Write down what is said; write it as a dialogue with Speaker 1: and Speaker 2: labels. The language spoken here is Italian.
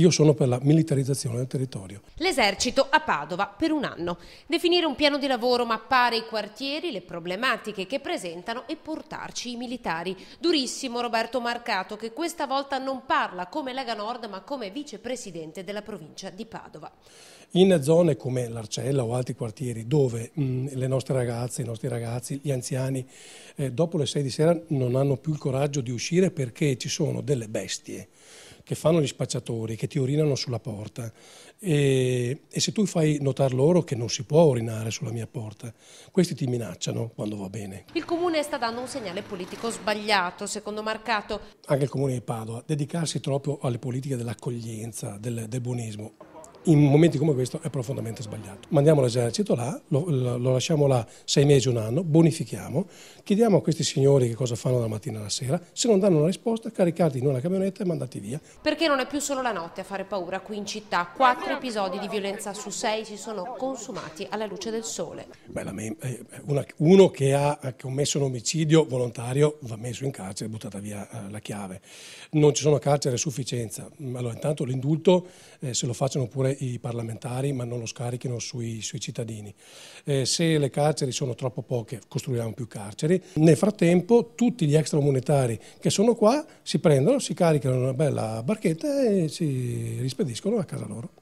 Speaker 1: Io sono per la militarizzazione del territorio.
Speaker 2: L'esercito a Padova per un anno. Definire un piano di lavoro, mappare i quartieri, le problematiche che presentano e portarci i militari. Durissimo Roberto Marcato che questa volta non parla come Lega Nord ma come vicepresidente della provincia di Padova.
Speaker 1: In zone come l'Arcella o altri quartieri dove mh, le nostre ragazze, i nostri ragazzi, gli anziani eh, dopo le 6 di sera non hanno più il coraggio di uscire perché ci sono delle bestie che fanno gli spacciatori, che ti urinano sulla porta e, e, se tu fai notare loro che non si può urinare sulla mia porta, questi ti minacciano quando va bene.
Speaker 2: Il Comune sta dando un segnale politico sbagliato, secondo Marcato.
Speaker 1: Anche il Comune di Padova, dedicarsi troppo alle politiche dell'accoglienza, del, del buonismo in momenti come questo è profondamente sbagliato. Mandiamo l'esercito là, lo, lo, lasciamo là sei mesi, un anno, bonifichiamo, chiediamo a questi signori che cosa fanno dalla mattina alla sera, se non danno una risposta caricati in una camionetta e mandati via.
Speaker 2: Perché non è più solo la notte a fare paura qui in città, quattro episodi di violenza su sei si sono consumati alla luce del sole.
Speaker 1: Beh, eh, una, uno che ha commesso un omicidio volontario va messo in carcere, buttata via eh, la chiave. Non ci sono carceri a sufficienza, allora intanto l'indulto eh, se lo facciano pure i parlamentari ma non lo scarichino sui, sui cittadini. Eh, se le carceri sono troppo poche costruiamo più carceri. Nel frattempo tutti gli extracomunitari che sono qua si prendono, si caricano una bella barchetta e si rispediscono a casa loro.